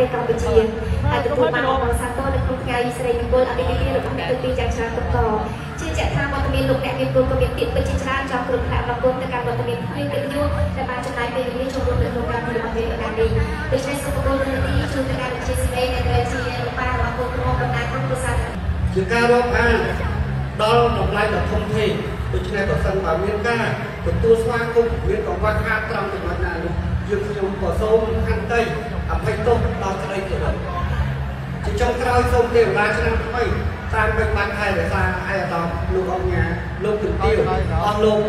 ទេសកម្ពុជាហើយទទួលបានអបអរសាទរនៅក្នុងថ្ងៃស្រីមង្គលអតិថិជនរបស់អ្នកទីយ៉ាងច្រើនបន្តជាជាក់ថាវត្តមានលោកអ្នកមានគុណក៏មានទៀតពិតជាច្រើនចំគ្រប់ផ្នែករបស់គុណទៅកាន់វត្តមានភ្ញៀវកិត្តិយសដែលបានចំណាយពេលវេលាចូលរួមនៅក្នុងការប្រតិបត្តិការនេះដូច្នេះសូមអរគុណលោកទីជួយទៅការវិជាស្រីដែលត្រូវជាលោកប៉ារបស់គុណក្រុមបណ្ដាក្រុមគ្រួសារជាការរាប់អានដល់តម្លៃដ៏ធំធេង ដូច្នេះបើសិនបើមានការទទួលស្វាគមន៍មានកង្វះខាតត្រង់ចំណុចណានោះយើងខ្ញុំក៏សូមខន្តីអភ័យទោសដល់ក្តីគោរពជាចុងក្រោយសូមទេវតាឆ្នាំថ្មីតាមបិទបាត់ខែរក្សាឯកឧត្តមលោកអង្គញាលោកជំទាវអស់លោក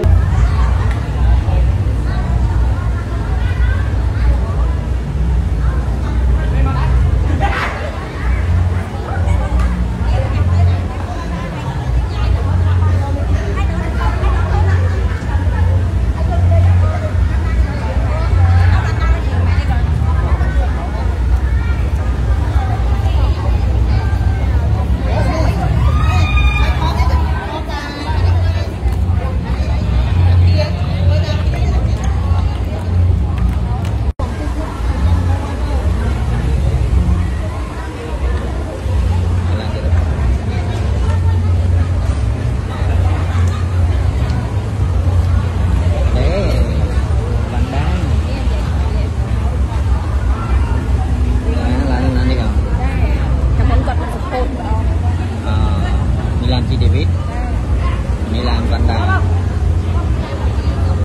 biết mày làm văn đào